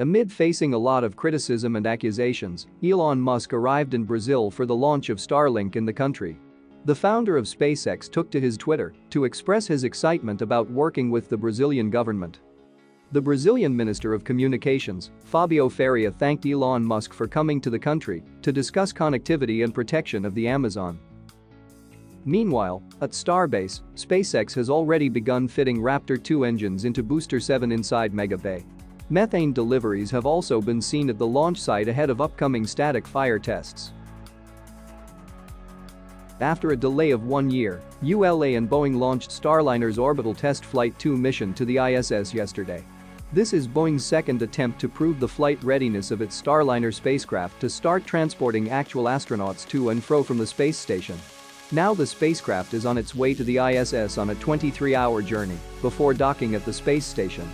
Amid facing a lot of criticism and accusations, Elon Musk arrived in Brazil for the launch of Starlink in the country. The founder of SpaceX took to his Twitter to express his excitement about working with the Brazilian government. The Brazilian Minister of Communications, Fabio Faria thanked Elon Musk for coming to the country to discuss connectivity and protection of the Amazon. Meanwhile, at Starbase, SpaceX has already begun fitting Raptor 2 engines into Booster 7 inside Mega Bay. Methane deliveries have also been seen at the launch site ahead of upcoming static fire tests. After a delay of one year, ULA and Boeing launched Starliner's Orbital Test Flight 2 mission to the ISS yesterday. This is Boeing's second attempt to prove the flight readiness of its Starliner spacecraft to start transporting actual astronauts to and fro from the space station. Now the spacecraft is on its way to the ISS on a 23-hour journey before docking at the space station.